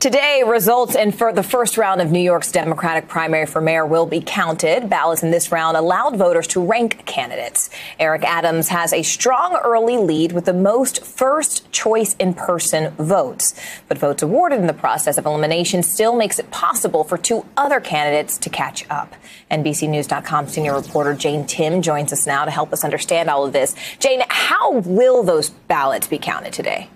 Today, results in for the first round of New York's Democratic primary for mayor will be counted. Ballots in this round allowed voters to rank candidates. Eric Adams has a strong early lead with the most first choice in person votes. But votes awarded in the process of elimination still makes it possible for two other candidates to catch up. NBCNews.com senior reporter Jane Timm joins us now to help us understand all of this. Jane, how will those ballots be counted today?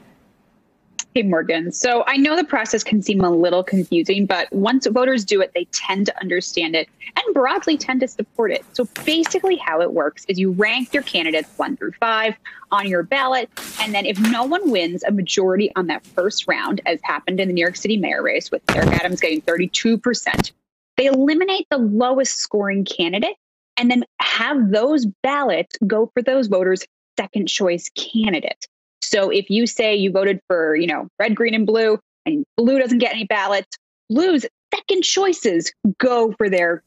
Hey, Morgan. So I know the process can seem a little confusing, but once voters do it, they tend to understand it and broadly tend to support it. So basically, how it works is you rank your candidates one through five on your ballot. And then if no one wins a majority on that first round, as happened in the New York City mayor race with Eric Adams getting 32%, they eliminate the lowest scoring candidate and then have those ballots go for those voters' second choice candidate. So if you say you voted for, you know, red, green, and blue, and blue doesn't get any ballots, blue's second choices go for their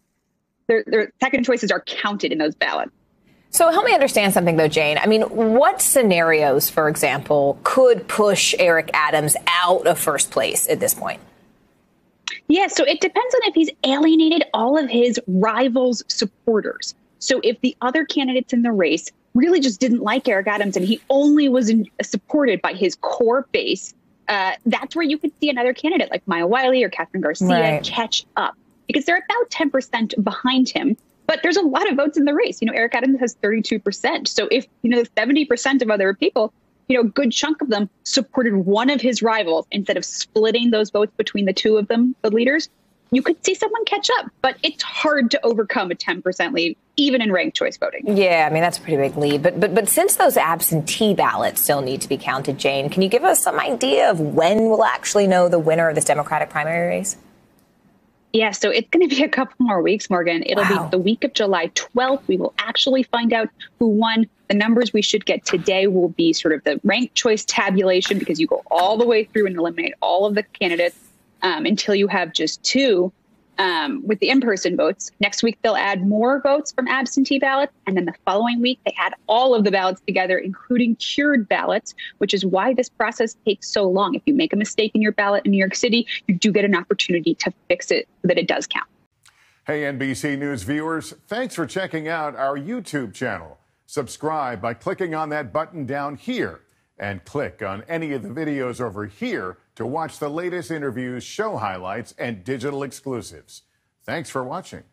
their, their second choices are counted in those ballots. So help me understand something though, Jane. I mean, what scenarios, for example, could push Eric Adams out of first place at this point? Yeah, so it depends on if he's alienated all of his rivals' supporters. So if the other candidates in the race really just didn't like Eric Adams and he only was in, supported by his core base, uh, that's where you could see another candidate like Maya Wiley or Kathryn Garcia right. catch up because they're about 10% behind him. But there's a lot of votes in the race. You know, Eric Adams has 32%. So if, you know, 70% of other people, you know, a good chunk of them supported one of his rivals instead of splitting those votes between the two of them, the leaders, you could see someone catch up, but it's hard to overcome a 10% lead, even in ranked choice voting. Yeah, I mean that's a pretty big lead. But but but since those absentee ballots still need to be counted, Jane, can you give us some idea of when we'll actually know the winner of this Democratic primary race? Yeah, so it's going to be a couple more weeks, Morgan. It'll wow. be the week of July 12th. We will actually find out who won. The numbers we should get today will be sort of the ranked choice tabulation because you go all the way through and eliminate all of the candidates um, until you have just two um, with the in person votes. Next week, they'll add more votes from absentee ballots. And then the following week, they add all of the ballots together, including cured ballots, which is why this process takes so long. If you make a mistake in your ballot in New York City, you do get an opportunity to fix it so that it does count. Hey, NBC News viewers, thanks for checking out our YouTube channel. Subscribe by clicking on that button down here and click on any of the videos over here to watch the latest interviews, show highlights, and digital exclusives. Thanks for watching.